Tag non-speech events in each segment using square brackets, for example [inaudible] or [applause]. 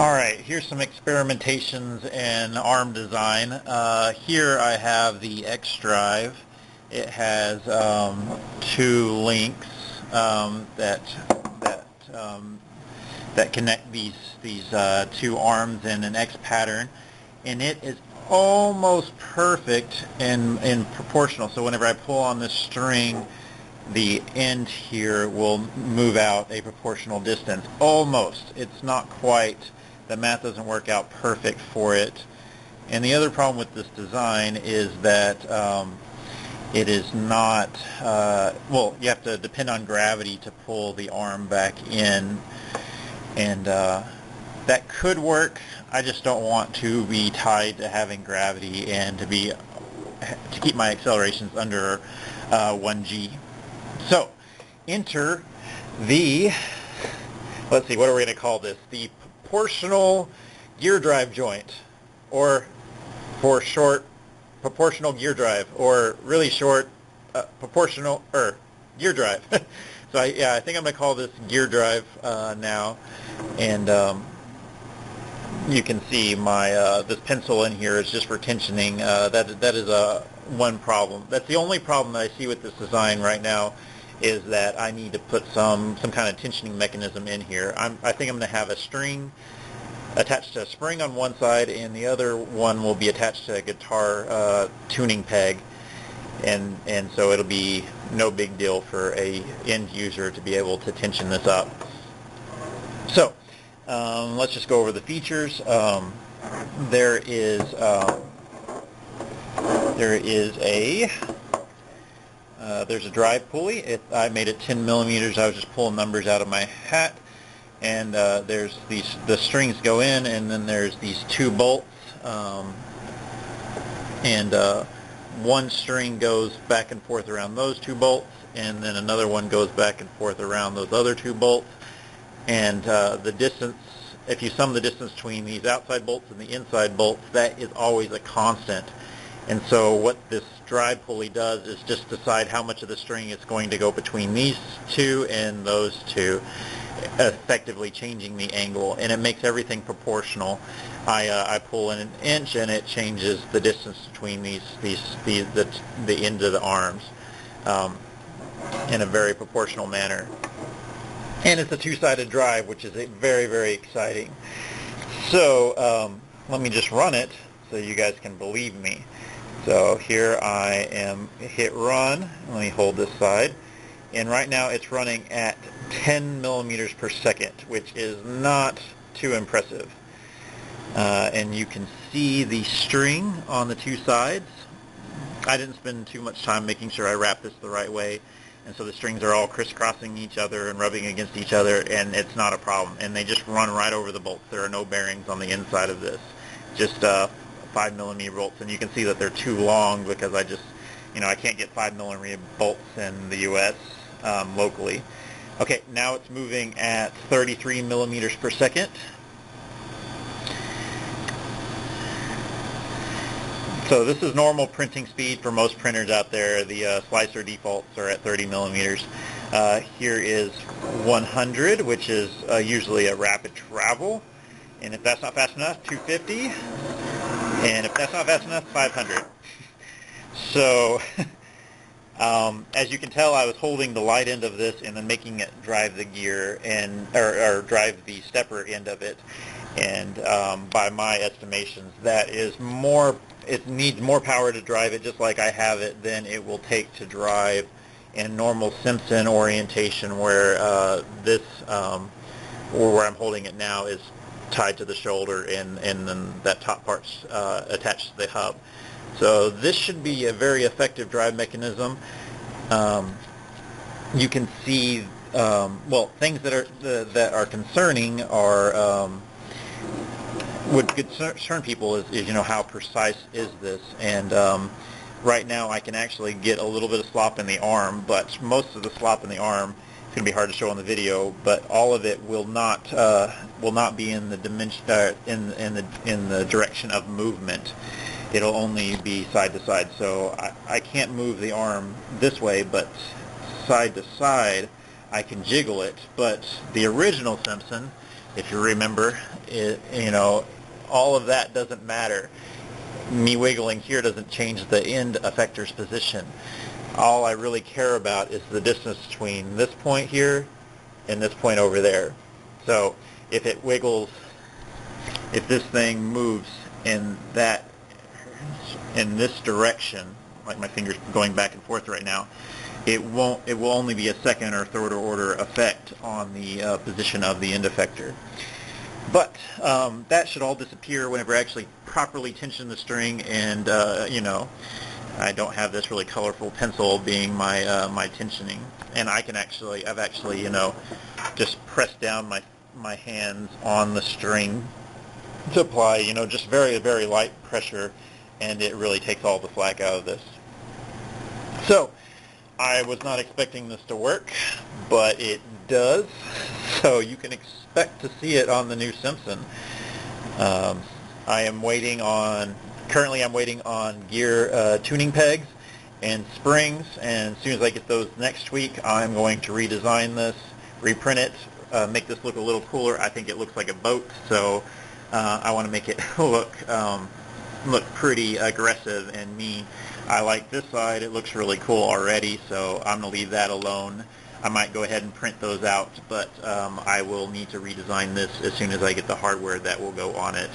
Alright, here's some experimentations in ARM design. Uh, here I have the X drive. It has um, two links um, that that um, that connect these these uh, two arms in an X pattern, and it is almost perfect in in proportional. So whenever I pull on this string, the end here will move out a proportional distance. Almost. It's not quite the math doesn't work out perfect for it. And the other problem with this design is that um, it is not, uh, well, you have to depend on gravity to pull the arm back in. And uh, that could work. I just don't want to be tied to having gravity and to be to keep my accelerations under uh, 1g. So, enter the, let's see, what are we going to call this? The proportional gear drive joint, or for short, proportional gear drive, or really short, uh, proportional, or gear drive. [laughs] so I, yeah, I think I'm going to call this gear drive uh, now, and um, you can see my uh, this pencil in here is just for tensioning. Uh, that that is a one problem. That's the only problem that I see with this design right now is that I need to put some some kind of tensioning mechanism in here. I'm, I think I'm going to have a string attached to a spring on one side, and the other one will be attached to a guitar uh, tuning peg, and and so it'll be no big deal for a end user to be able to tension this up. So um, let's just go over the features. Um, there is uh, there is a uh, there's a drive pulley. I made it 10 millimeters. I was just pulling numbers out of my hat. And uh, there's these the strings go in, and then there's these two bolts. Um, and uh, one string goes back and forth around those two bolts, and then another one goes back and forth around those other two bolts. And uh, the distance, if you sum the distance between these outside bolts and the inside bolts, that is always a constant. And so what this drive pulley does is just decide how much of the string is going to go between these two and those two, effectively changing the angle, and it makes everything proportional. I, uh, I pull in an inch and it changes the distance between these, these, these the, the end of the arms um, in a very proportional manner. And it's a two-sided drive, which is very, very exciting. So um, let me just run it so you guys can believe me. So here I am hit run. Let me hold this side. And right now it's running at 10 millimeters per second, which is not too impressive. Uh, and you can see the string on the two sides. I didn't spend too much time making sure I wrapped this the right way. And so the strings are all crisscrossing each other and rubbing against each other, and it's not a problem. And they just run right over the bolts. There are no bearings on the inside of this. Just uh, 5 millimeter bolts, and you can see that they're too long because I just, you know, I can't get 5 millimeter bolts in the U.S. Um, locally. Okay, now it's moving at 33 millimeters per second. So this is normal printing speed for most printers out there. The uh, slicer defaults are at 30 millimeters. Uh, here is 100, which is uh, usually a rapid travel. And if that's not fast enough, 250. And if that's not fast enough, 500. So, [laughs] um, as you can tell, I was holding the light end of this and then making it drive the gear and or, or drive the stepper end of it. And um, by my estimations, that is more. It needs more power to drive it, just like I have it, than it will take to drive in normal Simpson orientation, where uh, this um, or where I'm holding it now is tied to the shoulder and, and then that top part's uh, attached to the hub. So this should be a very effective drive mechanism. Um, you can see, um, well, things that are that are concerning are um, would concern people is, is, you know how precise is this and um, right now I can actually get a little bit of slop in the arm but most of the slop in the arm it's going to be hard to show on the video, but all of it will not uh, will not be in the dimension uh, in in the in the direction of movement. It'll only be side to side. So I, I can't move the arm this way, but side to side I can jiggle it. But the original Simpson if you remember, it, you know, all of that doesn't matter. Me wiggling here doesn't change the end effector's position. All I really care about is the distance between this point here and this point over there. So if it wiggles, if this thing moves in that, in this direction, like my finger's going back and forth right now, it won't, it will only be a second or third order effect on the uh, position of the end effector. But um, that should all disappear whenever I actually properly tension the string and, uh, you know, I don't have this really colorful pencil being my uh, my tensioning. And I can actually, I've actually, you know, just pressed down my my hands on the string to apply, you know, just very, very light pressure, and it really takes all the slack out of this. So, I was not expecting this to work, but it does. So you can expect to see it on the new Simpson. Um, I am waiting on, currently I'm waiting on gear uh, tuning pegs and springs, and as soon as I get those next week, I'm going to redesign this, reprint it, uh, make this look a little cooler. I think it looks like a boat, so uh, I want to make it [laughs] look um, look pretty aggressive and mean. I like this side. It looks really cool already, so I'm going to leave that alone. I might go ahead and print those out, but um, I will need to redesign this as soon as I get the hardware that will go on it.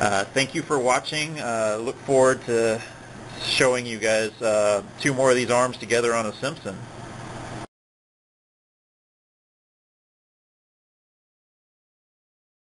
Uh, thank you for watching. Uh, look forward to showing you guys uh, two more of these arms together on a Simpson.